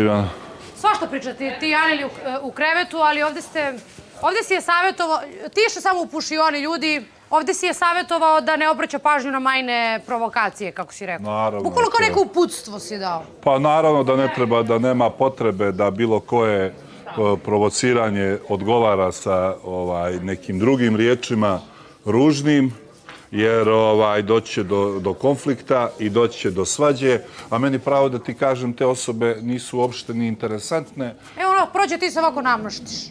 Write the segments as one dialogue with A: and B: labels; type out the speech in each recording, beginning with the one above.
A: Ivana?
B: Svašta pričate, ti Aneli u krevetu, ali ovde ste... Ovde si je savjetovao, tiše samo u pušioni ljudi, ovde si je savjetovao da ne obraća pažnju na majne provokacije, kako si rekao.
A: Naravno.
B: Bukvalo kao neko uputstvo si dao.
A: Pa naravno da ne treba, da nema potrebe da bilo koje e, provociranje odgovara sa ovaj, nekim drugim riječima ružnim, jer ovaj, doće do, do konflikta i doće do svađe, a meni pravo da ti kažem, te osobe nisu uopšte ni interesantne.
B: Evo ono, prođe ti se ovako namrštiš.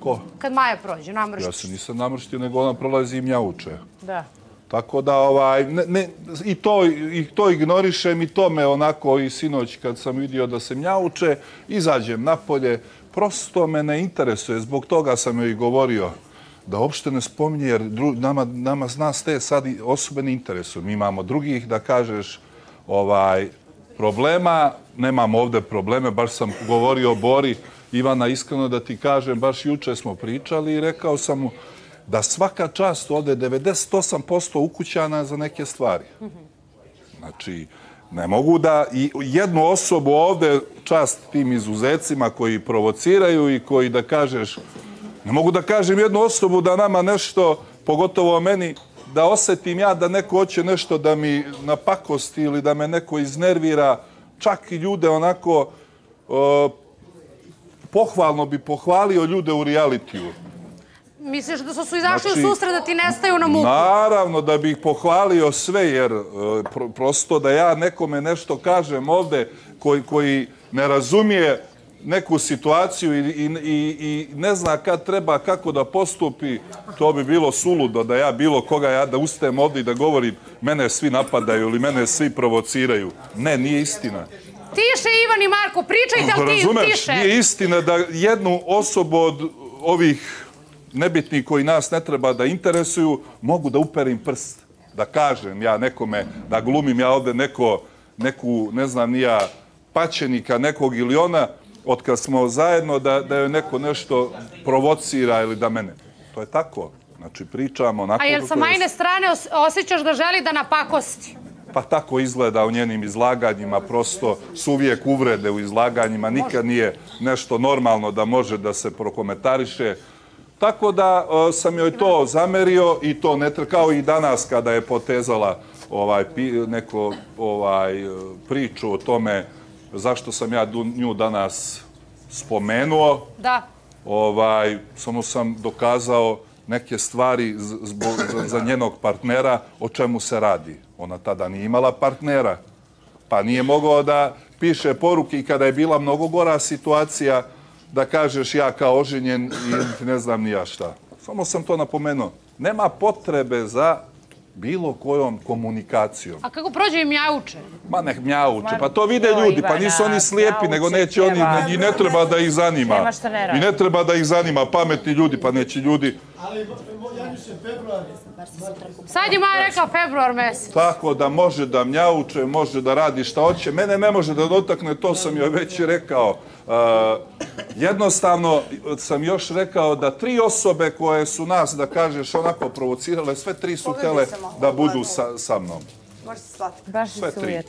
A: Ko?
B: Kad Maja prođe, namrštiš.
A: Ja se nisam namrštio, nego ona prolazi i mjauče.
B: Da.
A: Tako da, ovaj, ne, ne, i, to, i to ignorišem i to me onako i sinoć kad sam vidio da se mjauče, izađem napolje, prosto me ne interesuje, zbog toga sam joj govorio da uopšte ne spominje, jer dru, nama, nama nas te sad osobe ne interesuju. Mi imamo drugih, da kažeš, ovaj, problema, nemam ovde probleme, baš sam govorio o Bori, Ivana, iskreno da ti kažem, baš juče smo pričali i rekao sam mu da svaka čast ovde 98% ukućana za neke stvari. Znači, ne mogu da i jednu osobu ovde, čast tim izuzecima koji provociraju i koji da kažeš, ne mogu da kažem jednu osobu da nama nešto, pogotovo meni, da osetim ja da neko hoće nešto da mi napakosti ili da me neko iznervira, čak i ljude onako pohvalno bi pohvalio ljude u realitiju.
B: Misliš da su su izašli znači, u susret da ti nestaju na muku?
A: Naravno da bih pohvalio sve, jer e, prosto da ja nekome nešto kažem ovde koji, koji ne razumije neku situaciju i, i, i, i ne zna kad treba, kako da postupi, to bi bilo suludo da ja bilo koga ja da ustajem ovde i da govorim mene svi napadaju ili mene svi provociraju. Ne, nije istina.
B: Tiše, Ivan i Marko, pričajte, ali ti
A: Razumeš,
B: tiše.
A: nije istina da jednu osobu od ovih nebitnih koji nas ne treba da interesuju, mogu da uperim prst, da kažem ja nekome, da glumim ja ovde neko, neku, ne znam, nija paćenika nekog ili ona, od smo zajedno, da, da je neko nešto provocira ili da mene. To je tako. Znači, pričamo onako...
B: A jel sa majne strane osjećaš da želi da napakosti?
A: pa tako izgleda u njenim izlaganjima, prosto su uvijek uvrede u izlaganjima, nikad nije nešto normalno da može da se prokomentariše. Tako da sam joj to zamerio i to ne kao i danas kada je potezala ovaj neko ovaj priču o tome zašto sam ja nju danas spomenuo.
B: Da.
A: Ovaj samo sam dokazao neke stvari zbog, za, za njenog partnera o čemu se radi. Ona tada nije imala partnera, pa nije mogao da piše poruke i kada je bila mnogo gora situacija da kažeš ja kao oženjen i ne znam ni ja šta. Samo sam to napomenuo. Nema potrebe za bilo kojom komunikacijom.
B: A kako prođe im mjauče?
A: Ma ne mjauče, pa to vide ljudi, pa nisu oni slijepi, nego neće oni, i ne treba da ih zanima. I ne treba da ih zanima, pametni ljudi, pa neće ljudi. Ali ja.
B: Sad je Maja rekao februar mesec.
A: Tako da može da mjauče, može da radi šta hoće. Mene ne može da dotakne, to sam joj već rekao. jednostavno sam još rekao da tri osobe koje su nas, da kažeš, onako provocirale, sve tri su tele da budu sa, sa mnom.
C: Možete shvatiti.
D: Baš je sujet,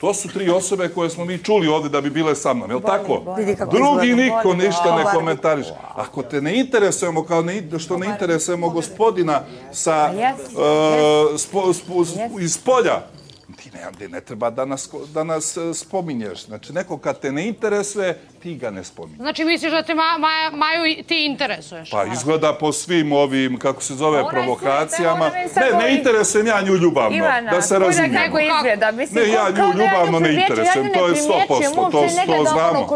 A: To su tri osobe koje smo mi čuli ovdje da bi bile sa mnom, je li tako? Drugi niko ništa ne komentariš. Ako te ne interesujemo kao ne, što ne interesujemo gospodina sa, uh, spo, spo, iz polja, ti ne, ne treba da nas, da nas e, spominješ. Znači, neko kad te ne interesuje, ti ga ne spominješ.
B: Znači, misliš da te ma, ma, Maju ti interesuješ?
A: Pa izgleda po svim ovim, kako se zove, ona provokacijama. Ne, ne interesujem ja nju ljubavno, Ivana, da se razumijemo.
D: Ivana, izgleda. Mislim,
A: ne, ja nju ljubavno ne interesujem, to je 100%, to, to znamo.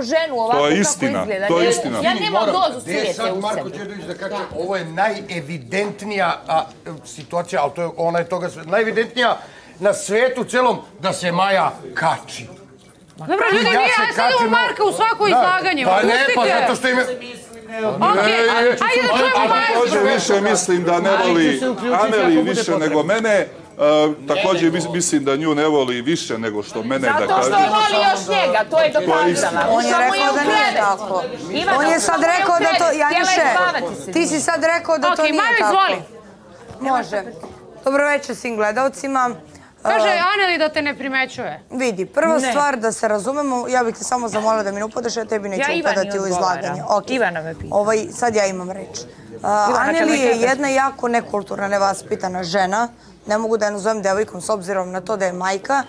A: To je istina, to je istina.
D: Ja nemam dozu svijete u sebi.
E: Marko Đedović da kaže, ovo je najevidentnija situacija, ali to je, ona je toga sve, najevidentnija na svetu celom da se Maja kači.
B: Dobro, ljudi, ja nije, ja sad Marka u svako izlaganje.
E: Pa ne, pa zato što ime...
B: Okej, ajde da čujemo Maju.
A: Također više mislim da ne voli Aneli više nego mene. Uh, također mislim da nju ne voli više nego što mene da kaže.
D: Zato što voli još njega, to je dokazano.
C: On je rekao da nije tako. On je sad rekao da to... Janiše, ti si sad rekao da to nije tako.
B: Okej, Maju, izvoli.
C: Može. Dobro večer svim gledalcima.
B: Kaže Aneli da te ne primećuje.
C: Vidi, prva
D: Ne.
C: stvar da se razumemo, ja bih te samo zamolila da mi ne upadaš, ja tebi neću
D: Ja
C: upadati u izlaganje.
D: Ivana me pita.
C: Ovaj, sad ja imam reč. Uh, Aneli je jedna jako nekulturna, nevaspitana žena. Ne mogu da je nazovem devojkom s obzirom na to da je majka.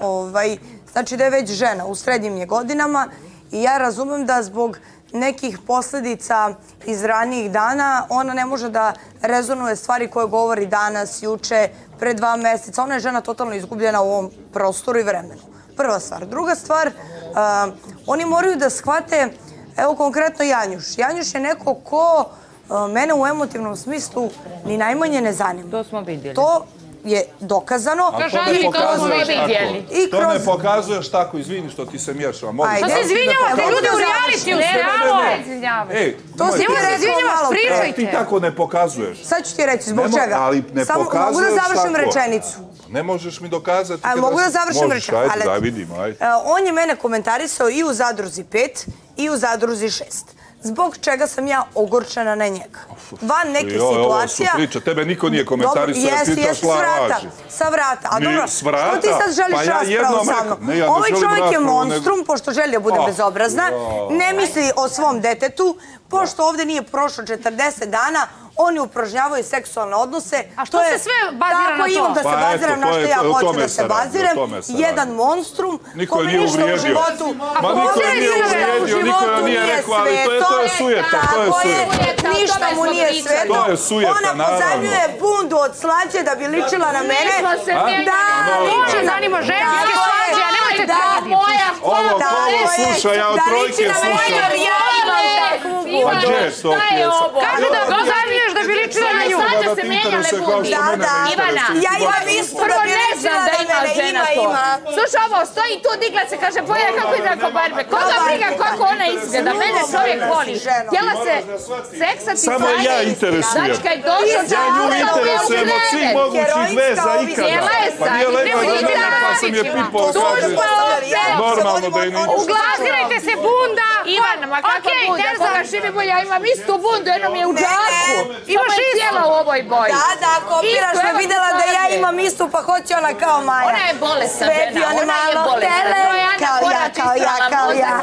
C: Ovaj, znači da je već žena u srednjim je godinama i ja razumem da zbog nekih posljedica iz ranijih dana ona ne može da rezonuje stvari koje govori danas, juče, pre dva mjeseca. Ona je žena totalno izgubljena u ovom prostoru i vremenu. Prva stvar. Druga stvar, uh, oni moraju da shvate, evo konkretno Janjuš. Janjuš je neko ko uh, mene u emotivnom smislu ni najmanje ne zanima.
D: To smo vidjeli.
C: To je dokazano.
A: A to ne
B: Žalili, to smo
A: pokazuješ
D: vidjeli.
A: tako. To ne pokazuješ tako, izvini što ti se miješam.
C: Ajde.
B: Pa se izvinjavate, ljudi u realitiju
C: završim.
B: ste,
A: Ne, ne,
B: alo!
A: ne.
D: Izvinjavam.
A: Ej,
C: To si
A: nemoj-
C: ti
B: se
C: rekao
B: izvinjavaš,
C: malo pre.
B: pričaj.
A: Ti tako ne pokazuješ.
C: Sad ću ti reći zbog čega.
A: ali ne
C: Samo mogu da
A: pokazuješ
C: završim
A: tako.
C: rečenicu.
A: Ne možeš mi dokazati.
C: A
A: kada
C: mogu da završim
A: Možeš,
C: rečenicu.
A: Ajde, daj vidimo, ajde.
C: E, On je mene komentarisao i u Zadruzi 5 i u Zadruzi 6. Zbog čega sam ja ogorčena na njega. Van nekih
A: Joj, ovo su
C: situacija...
A: priče, tebe niko nije komentarisao,
C: Dobro,
A: jer ti to
C: jesi,
A: šla
C: s vrata.
A: laži.
C: Sa vrata. A dobro,
A: s vrata?
C: što ti sad želiš
A: Pa ja
C: raspravu sa mnom?
A: ne, ja ne
C: Ovaj
A: želim
C: čovjek je monstrum,
A: nego-
C: pošto želi da bude
A: Ah,
C: bezobrazna. Ne misli o svom detetu, pošto ovdje nije prošlo 40 dana, oni upražnjavaju seksualne odnose.
B: A što
C: To
B: se
C: je-
B: sve bazira
C: Tako
B: na to?
C: imam da se
A: Pa
C: baziram na
A: to
C: što
A: je-
C: ja hoću da
A: se radi.
C: Jedan monstrum,
A: Niko je
C: kome
A: nije
C: ništa u
A: uvrijedio.
C: životu...
A: Ma niko je nije uvrijedio, niko nam nije rekao, ali to je- to je sujeta, to je
C: Tako
A: sujeta.
C: Ništa mu nije sveto.
A: To je sujeta,
C: Ona
A: naravno.
C: pozajmljuje bundu od slađe da bi ličila na mene.
D: smo se
A: A?
D: mijenjali.
C: Da,
A: Dobro.
C: liči na
B: Zanima ženske
C: Tako je.
B: svađe, a nemojte
C: Da.
D: Moja
A: Ovo,
C: Tako
A: ovo
C: je.
A: slušaj, ja od
C: Da
A: trojke
C: liči na mene,
A: slušam.
C: jer ja imam takvu
A: Pa
C: bundu.
A: gdje je to
D: Šta je
A: pjesma?
D: ovo?
B: Kaže da da na nju.
D: Sad
A: Da
D: se
A: ti
D: menjale
A: interesuje kao
D: bunde. Ima
C: Ima,
D: to. Slušaj ovo, stoji tu, digla se, kaže, pojede kako izgleda ko barbe. Koga briga kako ona izgleda? Mene čovjek voli. Htjela se seksati
A: Samo
D: sa
A: ja interesujem.
D: Znači, kad je došao,
A: Ja nju interesujem od svih mogućih veza ikada.
D: Htjela je
A: Pa
D: sa-
A: nije lepo
D: idemo
A: za
D: vidjeti
A: mene
D: na
A: pa sam je
D: Ravićima.
A: pipao,
D: Tužba opet.
A: Normalno da je ne
B: Uglazirajte se bunda!
D: Ivana, ma
B: Okej,
D: bunda? Koga živi bolje? Ja imam istu bundu, jednom je u džaku.
B: Imaš istu.
D: cijela u ovoj boji.
C: Da, da, kopiraš me, vidjela da ja imam istu, pa hoće ona kao Maja.
D: Ona je bolesna žena,
C: ti one
D: ona je
C: malo
D: bolesna.
C: htele, kao ja, kao ja, kao ja.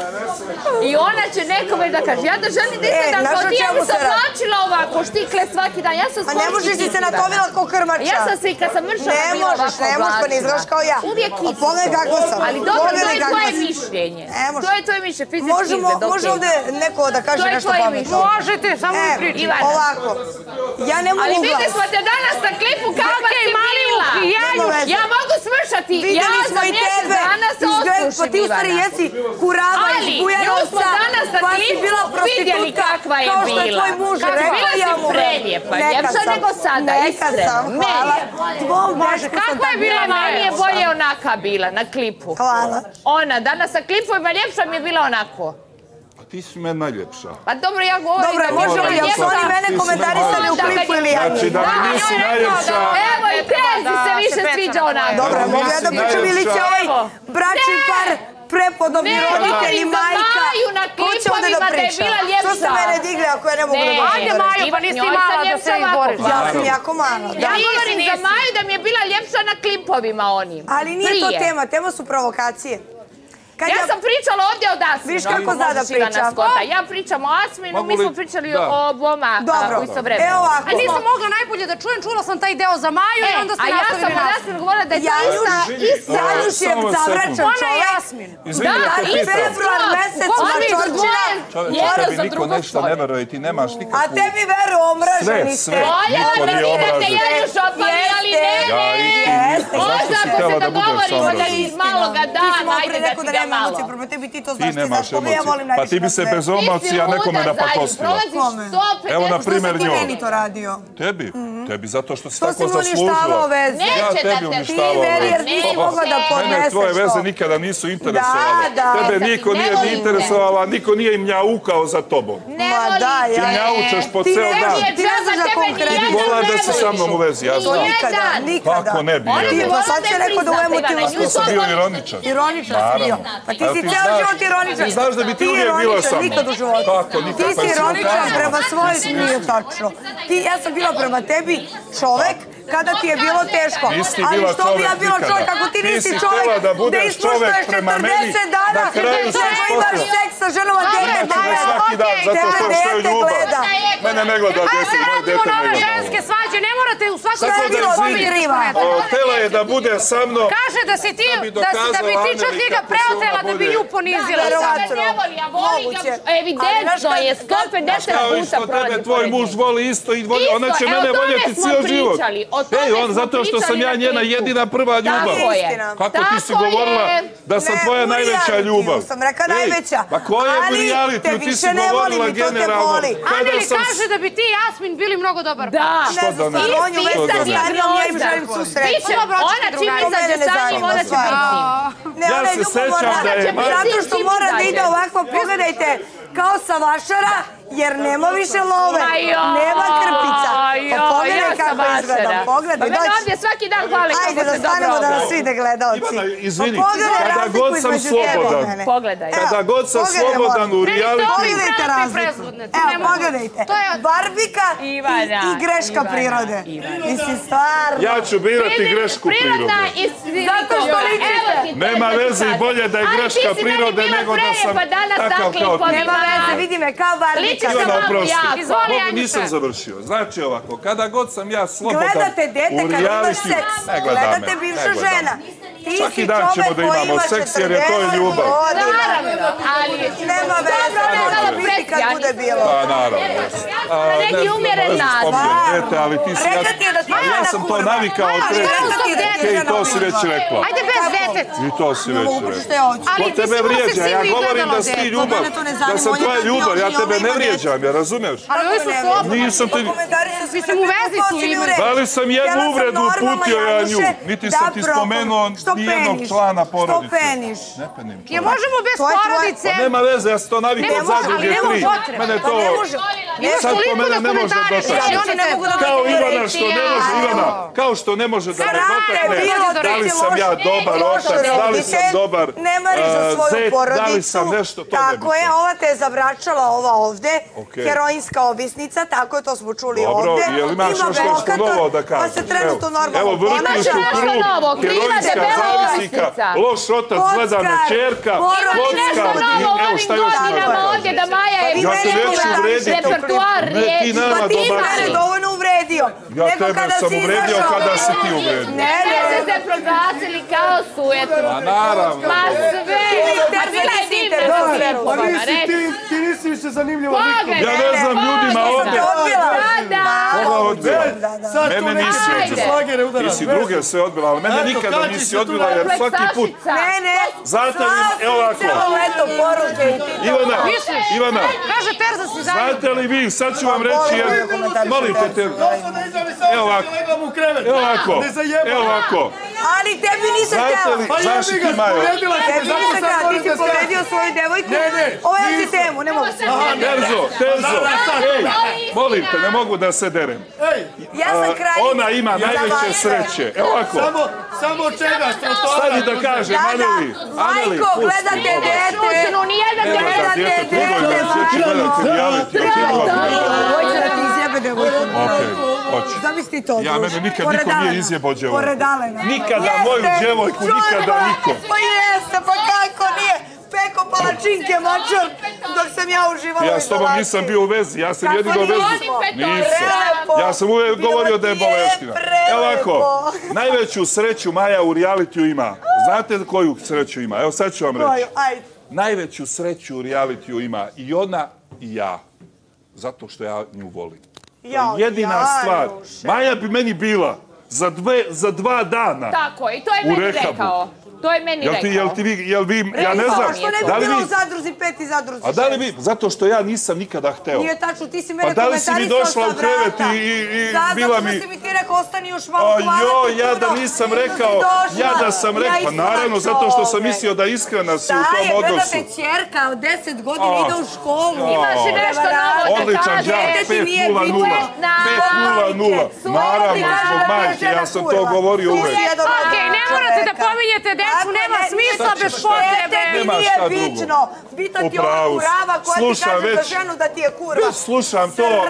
D: I ona će nekome da kaže, ja da želim da
C: E,
D: izgledam
C: znaš
D: kao ti, ja
C: čemu
D: bi se
C: se radi?
D: oblačila ovako, štikle svaki dan. Ja sam
C: Ma ne možeš ti se natovila ko krmača.
D: Ja sam se i kad sam mršala
C: Ne
D: bila
C: možeš,
D: ovako
C: ne možeš, pa ne izgledaš kao ja.
D: Uvijek isto.
C: pogledaj kako sam.
D: Ali dobro, to je
C: kako
D: tvoje
C: sam.
D: mišljenje.
C: Ne može.
D: To je tvoje mišljenje, fizički
C: Možemo,
D: izgled,
C: može
D: okej.
C: ovdje neko da kaže
D: To je
C: nešto pametno.
B: Možete, samo
C: E,
B: mi.
D: Ivana.
C: ovako. Ja ne mogu
D: Ali vidjeli
C: glas.
D: smo te danas na klipu si
B: mali
D: bila.
B: u Janju.
C: Nema veze.
D: Ja mogu smršati. Ja
C: Vidjeli
D: za
C: smo i
D: mjesec
C: tebe.
D: dana se
C: Izgled- Pa ti u stvari jesi kurava iz
D: Ali, nju smo
C: Bujanovca.
D: danas
C: pa si bila prostitutka.
D: kakva je
C: Kao što je tvoj muž rekao,
D: Bila si
C: ja mu verujem.
D: prelijepa,
C: Neka
D: ljepša
C: sam.
D: nego sada,
C: Neka
D: iskreno.
C: sam,
D: Meni.
C: hvala. Sam
B: kakva je bila
C: bila.
D: Meni je bolje onaka bila na klipu.
C: Hvala.
D: Ona, danas na klipovima ljepša mi je bila onako.
A: Pa ti si me najljepša.
D: Pa dobro, ja govorim
C: Dobro,
D: da
C: možemo li, jel su oni
D: ljepša.
C: mene
A: Ti
C: komentarisali u klipu ili ja?
A: Znači da mi nisi najljepša.
D: Evo i se više sviđa onako.
C: Dobro, mogu ja da pričam ili će ovaj bračni
D: Ne.
C: par prepodobni
D: Ne,
C: roditelj i
D: govorim za
C: majka.
D: Maju na
C: da
D: klipovima da je bila
C: Što se
D: ljepša.
C: mene digle ako ja ne mogu da
D: Ne.
C: dođem?
B: Ajde? Maju, pa nisi mala da
D: ljepša
B: se izboriš.
C: Ja sam jako mala.
D: Ja govorim za Maju da mi je bila ljepša na klipovima onim.
C: Ali nije to tema, tema su provokacije. Kad
D: Ja sam pričala ovdje od Asminu.
C: Viš kako
D: možeš
C: Zada
D: Ivana
C: priča?
D: Skota. Ja pričam o Asminu, mi smo
A: li-
D: pričali
A: Da.
D: o oboma u isto vreme.
C: E ovako.
B: A nisam mogla najbolje da čujem, čula sam taj deo za Maju
D: E,
B: i onda ste
D: a ja sam od. Asminu govorila da je to ista, ista.
C: Januš je
A: Samo
C: zavračan
A: sekund.
B: Ona je.
A: Izvini
D: Da,
C: i februar mesec
A: Čovječe,
D: Jedan
A: tebi
D: za
A: niko nešto ne veruje i ti nemaš nikakvu...
C: A tebi veru, omraženi
A: Sve,
C: ste.
A: sve.
D: Voljela
A: Niko
D: da vidite
A: obražen.
D: Januš opali, ali ne, ne.
A: Ti
C: Jeste.
A: si
D: ako
A: htjela
D: se
A: da budeš
D: dogovorimo da iz maloga
C: Ti
D: dana,
C: malo
D: ajde da ti
C: da
D: ga
C: nema
D: malo.
C: emocije prema tebi, ti to
A: Ti
C: znaš, ti znaš koga ja volim.
A: Pa
C: najviše
A: ti bi
C: na
A: se bez emocija nekome napakostila.
D: Prolaziš
C: Kome?
D: 150
A: Evo, na
C: Što
A: primjer,
C: si ti
A: njoj.
C: meni to radio?
A: Tebi? Tebi zato što si
C: si
A: tako
C: mi uništavao
A: zaslužila.
C: veze?
D: Neće
A: Ja
D: da te-
A: uništavao
C: Ti meni jer
A: veze.
C: nisi mogla da podneseš
A: Mene tvoje
C: to.
A: veze nikada nisu interesovale.
C: Da, da.
A: Tebe niko nije ni interesovalo, a niko nije im njaukao za tobom.
D: Ne
C: Ma da, ja-
A: Ti njaučeš po ceo dan.
C: Ti ne znaš da konkretno-
A: Vola da si sa mnom u vezi, ja
C: To
A: znam.
C: nikada, nikada.
A: Kako ne bi,
C: Ti pa sad si
D: je
C: rekao da u
A: Što
C: smislu.
A: sam bio ironičan.
C: Ironičan si bio. Pa ti si
A: ti
C: ceo život ironičan.
A: ti znaš da bi ti
C: Ti
A: uvijek bila
C: ironičan
A: sa mnom.
C: nikad u životu.
A: Kako, nikad,
C: Ti
A: pa
C: si
A: si
C: ironičan prema svojoj, nije tačno. Ti, ja sam bila prema tebi čovek kada ti je bilo teško.
A: Nisi
C: Ali
A: bila
C: što bi ja
A: čovek
C: bila
A: nikada.
C: čovjek ako ti nisi
A: si
C: čovjek
A: htjela da budeš
C: ispuštuješ
A: čovjek prema meni,
C: 40 dana,
A: na kraju
C: da
A: si
C: imaš seks sa ženom, a
A: Gledat
C: dete gleda.
A: svaki dan,
B: okej,
A: zato što,
C: da,
A: što je
C: dete
A: ljubav. Mene ne gleda
B: se
A: moje dete ne gleda.
B: ženske svađe. Ne morate u svakom
A: Tako da izvini.
C: pomiriva.
A: Htjela je da bude sa mnom.
B: Kaže da si ti,
A: Da bi
B: da, da ti čak njega preotela da bi nju ponizila.
C: Verovatno.
D: ne voli, a voli ga, evidentno je,
C: znaš kad-
D: 150
A: Kao i
D: puta
A: što tebe
D: prolazi
A: tvoj muž voli isto i voli, ona će mene voljeti cijel život. Ej, on, zato što sam ja
D: na
A: njena jedina prva ljubav.
D: Tako.
A: Kako ti si
D: Tako
A: govorila da sam tvoja najveća ljubav?
C: sam rekla
A: Ej,
C: najveća.
A: Pa koja
C: Ali
A: reality?
C: te
A: Ti si
C: više ne volim
A: govorila
C: i to te
A: generalno.
C: boli.
A: Kada
B: Aneli
A: sam
B: kaže da bi ti i Jasmin bili mnogo dobar
D: Da.
B: par.
C: Ne
A: da
C: znam, stvarno, on je
A: da
C: sa
A: ne?
C: starijom, ja im želim svu sreću.
D: Biće, ona čim izađe sa njim, ona će biti.
C: Ne,
A: Ja
C: ona je
A: se
C: ljubomorna,
A: sećam da je-
C: zato što mora da ide ovako, pogledajte, kao sa vašara, jer nema više love, nema krpica. Pa pogledaj
D: ja
C: kako izgledam,
D: vašara.
C: pogledaj,
D: Pa mene ovdje svaki dan hvale kako
C: Ajde da
D: se dobro
C: stanemo da nas vide.
A: Ivana, izvini,
C: Pa pogledaj
A: kada god sam slobodan.
D: Pogledaj.
A: Kada god sam slobodan u reality,
C: Pogledajte razliku. Evo, pogledajte.
B: To je-
C: Barbika i, greška prirode. Mislim, stvarno.
A: ja ću birati grešku prirode.
C: Zato što ličite.
D: Je
A: Nema veze i bolje da je greška prirode nego da sam
D: danas
A: takav kao ti.
C: Nema veze, vidi me kao Barbika.
D: Ličiš
A: Ivana,
D: Samo
A: oprosti.
D: jako.
B: Izvoli,
A: Mogu,
B: Anjuša.
A: nisam završio. Znači ovako, kada god sam ja slobodan
C: Gledate dete kad imaš
A: reality,
C: seks.
A: ne gleda me,
C: Gledate
A: ne
C: bivša
A: gleda
C: žena. Ti
A: Svaki
C: si
A: dan ćemo da imamo
C: ima
A: seks jer je to
C: 40
A: ljubav.
D: Naravno, ali...
C: Nema veze,
D: Dobro,
C: može biti kad bude
D: ja
C: bilo.
A: Pa naravno. A,
D: neki
A: ne
D: umjeren nas.
A: dete, ali ti si...
C: Rekla ti
A: ja sam to navikao od Ej,
C: žena
A: to si već rekla.
B: Ajde bez deteta.
A: I to si već rekla.
C: ja
B: ti
A: tebe vrijeđa, ja govorim da si ti ljubav, da sam tvoja ljubav, ja tebe ne vrijeđam, ja razumeš?
B: Ali ovi su slobodni.
A: Nisam ti...
C: Komentari su
B: Mislim, u vezi su imali.
A: Da li sam jednu uvredu uputio ja nju? Niti sam ti spomenuo nijednog člana porodice.
C: Što peniš?
A: Ne penim
B: Je
A: člana.
B: možemo bez porodice?
A: Pa nema veze, ja sam to navikao
B: nema
A: 3.
B: potrebe.
A: Mene to... Sad po mene ne može dotaći.
C: Ja ne mogu da
A: Kao Ivana što ne
C: ja.
A: može, Ivana, kao što ne može da me dotakne, da li sam ja dobar otac, da li sam dobar
C: Ne mariš za svoju
A: zet,
C: porodicu.
A: da li sam nešto, to ne
C: Tako je, ova te je zavračala, ova ovde. Heroinska obisnica, tako je, to smo čuli
A: Dobro,
C: ovde.
A: jel imaš
C: Ima
A: još nešto novo da
C: Pa
A: kažeš?
C: se trenutno
A: Evo,
C: normalno
A: Evo, vrtiš u krug, heroinska zavisnika, loš otac
C: Kockar,
A: gleda me čerka,
C: porodični
D: Ima
A: kocka,
D: nešto novo
A: evo
D: ovim
A: šta još ima da
D: godinama
A: kažem.
D: ovdje da Maja je
C: Pa
A: Ja te
C: mene
A: neću
C: komentariš.
A: uvrediti.
D: repertoar
A: Ne, ti nama
C: Pa uvredio.
A: Ja
C: Nego
A: tebe sam uvredio
C: izašao-
A: kada si ti uvredio.
C: Ne,
D: Ne ste
C: ne,
D: se proglasili kao sujetru.
A: A naravno.
D: Ma sve! A bila je divna sa slipom,
E: Pa nisi ti, ti nisi više zanimljiva nikom.
A: Ja ne znam ljudima ovdje. Mene nisi odbila.
E: slagere
A: Ti
E: udaraš.
A: si druge sve odbila, ali mene nikada nisi odbila, jer svaki put...
C: Ne, ne.
A: Znate li, evo ovako.
C: Eto poruke ti.
A: Ivana? Ivana,
B: Kaže Terza si zajedno.
A: znate li vi, sad ću vam reći jedno, molite
C: o
A: te,
E: samo
A: Evo ovako.
E: kolegom u krevet.
A: evo ovako, evo ovako.
C: Ali tebi nisam htjela.
E: Pa jebi
A: ti
E: ga, te,
C: Tebi
E: zato
C: nisam htjela, ti si povredio svoju devojku.
E: Ne, ne,
C: Ovo je
E: nisam.
C: temu, ne mogu se.
A: Terzo, Terzo, ej, molim te, ne mogu da se derem.
E: Ej,
C: Ja sam kraj.
A: Ona ima najveće sreće, evo ovako.
E: samo, samo čega, što to
A: Stani da kaže,
C: Da, da.
A: Aneli, Aneli,
C: Majko,
A: pusti.
C: gledate dete.
D: Šućinu, nijedan
A: Ne
D: te
A: gleda
C: Gledate
A: djete,
C: dete,
A: drugo ima sjeći
C: Majko.
A: gledati reality.
C: Hoće da ti izjebe devojku.
A: Okej, hoće.
C: Zamisli to,
A: Ja, mene nikad niko nije izjebao djevojku.
C: Pored Alena.
A: Nikada moju djevojku, nikada niko.
C: Pa jeste, pa kako nije? Peko palačinke, mačor, dok sam ja uživala u
A: Ja s tobom nisam bio u vezi, ja sam jedino u vezi. Nisam. Ja sam uvijek govorio da je
C: ti je
A: boleština. Evo ovako, najveću sreću Maja u realitiju ima. Znate koju sreću ima? Evo sad ću vam reći. Najveću sreću u realitiju ima i ona i ja. Zato što ja nju volim. Jedina stvar. Maja bi meni bila za, dve, za dva dana.
D: Tako je, i to je meni rekao. To je meni
A: Jel ti,
D: rekao.
A: jel ti vi, jel vi, ja ne
D: Rekao
A: znam,
C: Što ne bi
A: da li
C: bilo
A: vi,
C: u zadruzi peti, zadruzi
A: a da li
C: šest?
A: vi, zato što ja nisam nikada hteo.
C: Nije tačno, ti si
A: Pa
C: mene
A: da li si mi
C: komentarisao
A: došla
C: sa
A: u krevet
C: vrata.
A: i- i- i
C: da,
A: bila
C: zato
A: mi-
C: što si mi ti rekao, ostani još malo, hvala
A: joj,
C: ti
A: ja da nisam rekao, ja da sam
C: Ja
A: rekao, pa naravno, zato što sam mislio da iskrena si u tom
C: je,
A: odnosu.
C: gledate čerka od 10 godina ide u školu.
D: Imaš i nešto novo da
A: Odličan
D: kažeš.
C: ti nije
A: 5-0-0.
C: bitno.
A: 5-0-0.
C: Sujetna.
A: Naravno, zbog majke, ja sam to govorio uvek.
B: Okej, ne morate da pominjete decu, nema
C: ne-
B: smisla
A: Šta
B: bez
A: ćeš?
B: potrebe.
A: Nema šta drugo.
C: bitno. Bitno ti je ova
A: Upravo si.
C: kurava koja ti
A: Slušam
C: kaže za
A: već-
C: ženu da ti je kurva.
A: Slušam to
C: Sram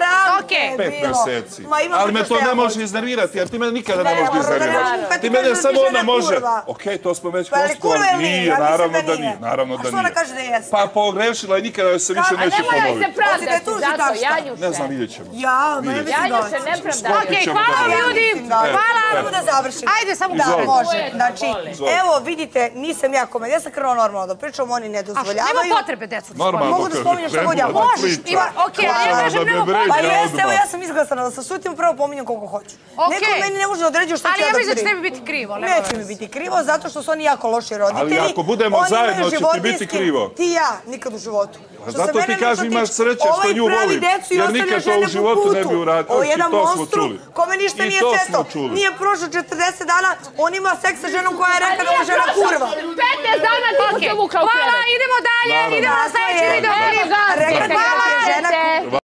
B: Okej.
C: te
A: pet.
C: Ma imam
A: Ali me to ne može iznervirati, jer ti mene nikada ne
C: Ne,
A: možeš
C: ne može da ne
A: iznervirati. Ti mene
C: da
A: samo ona
C: žena
A: može. Okej, to smo već
C: Pa je li
A: prostovali.
C: kurva ili nije?
A: Nije,
C: Ja mislim
A: naravno
C: da
A: da
C: nije.
A: nije. Naravno
C: A
A: da
C: što ona
A: nije.
C: kaže da jeste?
A: Pa pogrešila i nikada joj se više
C: a
A: neće
D: Nemoj joj se
A: ponoviti.
C: Hoćete
D: pravdati zato? Janjuše.
A: Ne znam, vidjet ćemo.
C: Ja, ma ne da
D: Janjuše, ne pravdati.
B: Okej,
A: ćemo
B: hvala
A: da-
B: ljudi.
C: Da-
B: Hvala.
C: Samo da završim.
B: Ajde, samo
C: Da, može. Znači, evo vidite, nisam ja komedija, ja sam krvo normalno da pričam, oni ne
B: A što,
C: dozvoljavaju.
B: nema potrebe decu da
A: Normalno.
B: spominju.
C: Mogu da god ja
A: Nema
C: hoću.
B: Možeš, ima, okej, ali ja kažem,
A: da
B: nema
A: vređa.
C: Pa
B: potrebe.
C: Jeste, evo ja sam izglasana da sa sutim prvo pominjem koliko hoću. Neko meni ne može da određuje šta ću
B: Ali
C: ja
B: ja
C: da
B: mislim da će tebi biti krivo.
C: Neće mi biti krivo, zato što su oni jako loši roditelji.
A: Ali ako budemo
C: Oni
A: zajedno, će ti biti krivo.
C: Ti i ja, nikad u životu. Što se
A: zato ti kažem, imaš sreće što
C: ovaj
A: nju volim, jer nikad to u životu ne bi uradio.
C: Ovo je jedan monstrum
A: čuli.
C: kome ništa nije
A: to smo
C: sveto.
A: čuli.
C: Nije prošlo 40 dana, on ima seks sa ženom koja je rekla da je žena kurva.
D: 15 dana ti se vukla u
B: Hvala, idemo dalje, idemo na
C: je.
B: video.
C: Rekla
D: Hvala.
C: da je žena
D: Hvala.